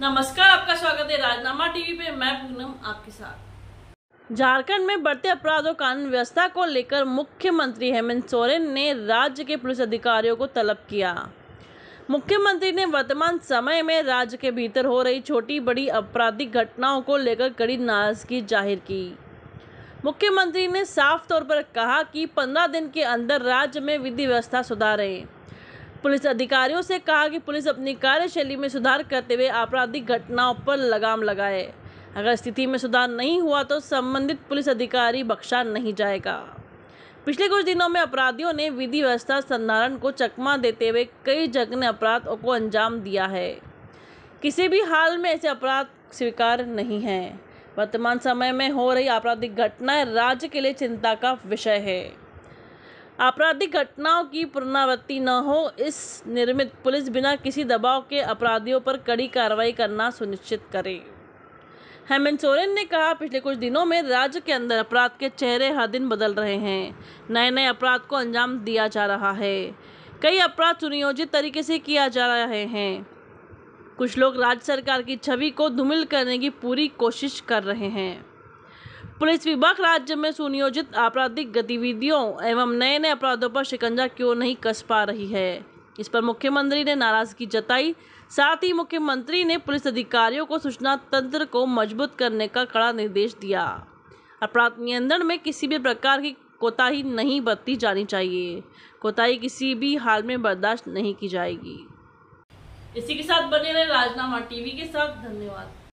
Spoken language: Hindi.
नमस्कार, आपका स्वागत है राजनामा टीवी पे। मैं पूनम, आपके साथ। झारखंड में बढ़ते अपराध और कानून व्यवस्था को लेकर मुख्यमंत्री हेमंत सोरेन ने राज्य के पुलिस अधिकारियों को तलब किया। मुख्यमंत्री ने वर्तमान समय में राज्य के भीतर हो रही छोटी बड़ी आपराधिक घटनाओं को लेकर कड़ी नाराज़गी ज़ाहिर की। मुख्यमंत्री ने साफ़ तौर पर कहा कि 15 दिन के अंदर राज्य में विधि व्यवस्था सुधारें। पुलिस अधिकारियों से कहा कि पुलिस अपनी कार्यशैली में सुधार करते हुए आपराधिक घटनाओं पर लगाम लगाए। अगर स्थिति में सुधार नहीं हुआ तो संबंधित पुलिस अधिकारी बख्शा नहीं जाएगा। पिछले कुछ दिनों में अपराधियों ने विधि व्यवस्था संधारण को चकमा देते हुए कई जघन्य अपराधों को अंजाम दिया है। किसी भी हाल में ऐसे अपराध स्वीकार नहीं है। वर्तमान समय में हो रही आपराधिक घटनाएँ राज्य के लिए चिंता का विषय है। आपराधिक घटनाओं की पुनरावृत्ति न हो, इस निर्मित पुलिस बिना किसी दबाव के अपराधियों पर कड़ी कार्रवाई करना सुनिश्चित करे। हेमंत सोरेन ने कहा, पिछले कुछ दिनों में राज्य के अंदर अपराध के चेहरे हर दिन बदल रहे हैं। नए नए अपराध को अंजाम दिया जा रहा है। कई अपराध सुनियोजित तरीके से किया जा रहे हैं। कुछ लोग राज्य सरकार की छवि को धूमिल करने की पूरी कोशिश कर रहे हैं। पुलिस विभाग राज्य में सुनियोजित आपराधिक गतिविधियों एवं नए नए अपराधों पर शिकंजा क्यों नहीं कस पा रही है? इस पर मुख्यमंत्री ने नाराज़गी जताई। साथ ही मुख्यमंत्री ने पुलिस अधिकारियों को सूचना तंत्र को मज़बूत करने का कड़ा निर्देश दिया। अपराध नियंत्रण में किसी भी प्रकार की कोताही नहीं बरती जानी चाहिए। कोताही किसी भी हाल में बर्दाश्त नहीं की जाएगी। इसी के साथ बने रहे राजनामा टीवी के साथ, धन्यवाद।